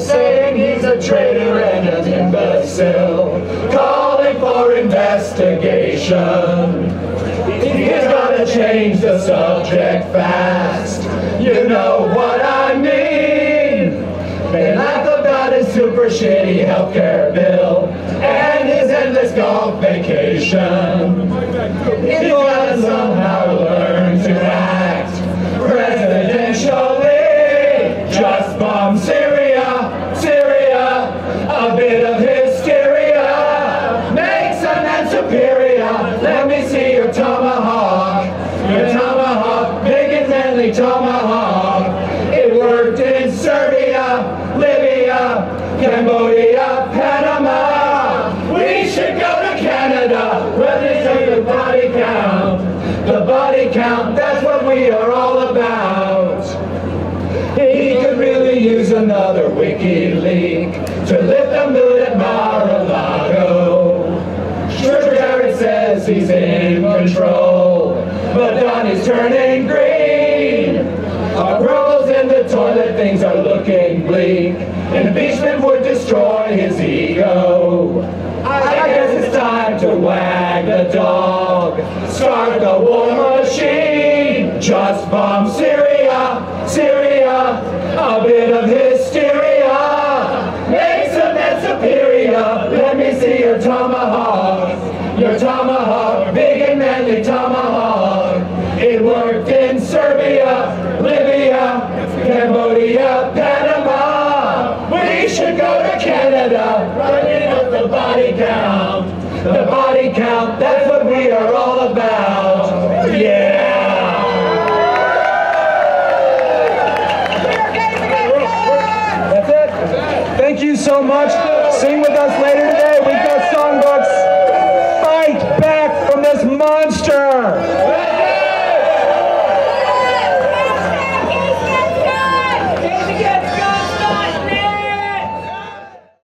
saying he's a traitor and an imbecile, calling for investigation. He's gonna change the subject fast, you know what I mean. They laugh about his super shitty healthcare bill and his endless golf vacation. Cambodia, Panama. We should go to Canada where they take the body count. The body count, that's what we are all about. He could really use another WikiLeak to lift the mood at Mar-a-Lago. Sure, Jared says he's in control, but Donny's turning green. Bleak. Impeachment would destroy his ego. I guess it's time to wag the dog. Start the war machine. Just bomb Syria, Syria. A bit of hysteria. Makes a man superior. Let me see your tomahawk. Your tomahawk, big and manly tomahawk. It worked in Serbia, to Canada, running up the body count. The body count, that's what we are all about. Yeah.